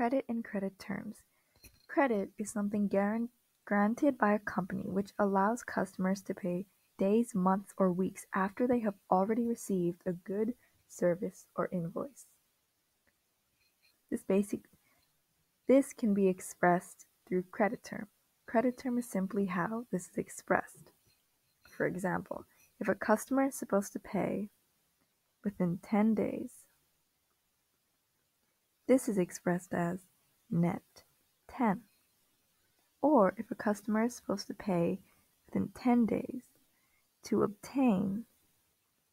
Credit in credit terms. Credit is something granted by a company which allows customers to pay days, months, or weeks after they have already received a good, service, or invoice. This basic this can be expressed through credit term. Credit term is simply how this is expressed. For example, if a customer is supposed to pay within 10 days, this is expressed as net 10. Or if a customer is supposed to pay within 10 days to obtain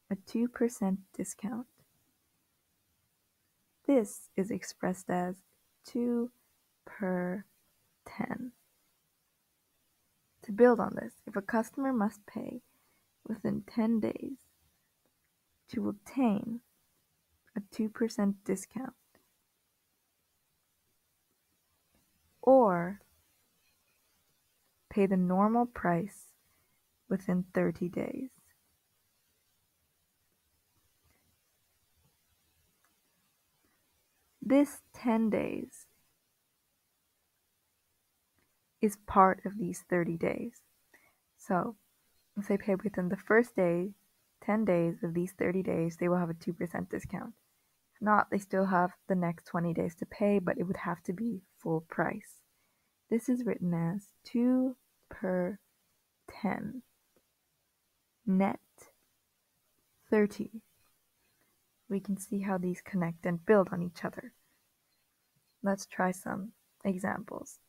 a 2% discount, this is expressed as 2 per 10. To build on this, if a customer must pay within 10 days to obtain a 2% discount, or pay the normal price within 30 days. This 10 days is part of these 30 days. So, if they pay within the first day, 10 days of these 30 days, they will have a 2% discount. Not, they still have the next 20 days to pay, but it would have to be full price. This is written as 2 per 10 net 30. We can see how these connect and build on each other. Let's try some examples.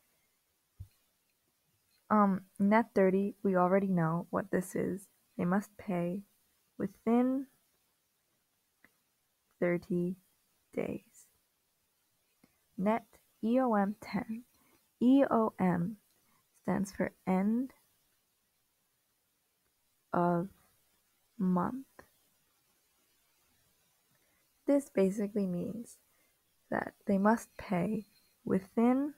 Um, net 30, we already know what this is. They must pay within 30 days. Net EOM 10 EOM stands for end of month. This basically means that they must pay within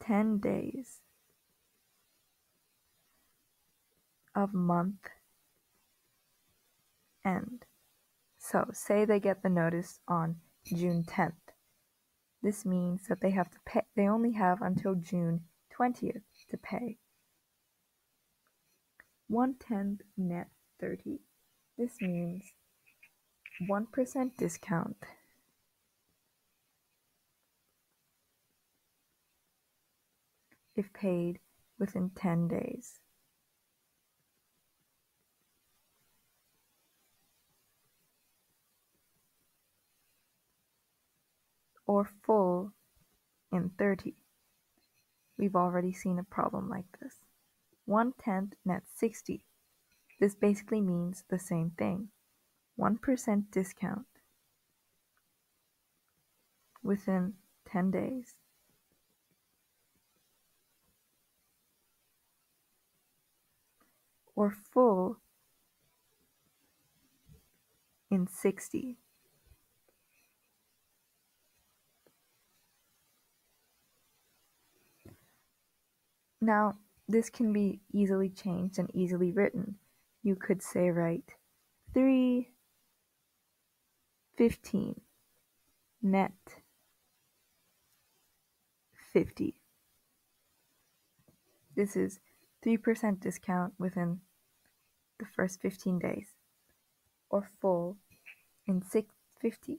10 days of month end. So, say they get the notice on June 10th. This means that they have to pay they only have until June 20th to pay. One tenth net 30. This means 1% discount if paid within 10 days. Or full in 30. We've already seen a problem like this. One tenth net 60. This basically means the same thing. 1% discount within 10 days. Or full in 60. Now, this can be easily changed and easily written. You could say, right, 3, 15, net, 50. This is 3% discount within the first 15 days, or full in 650.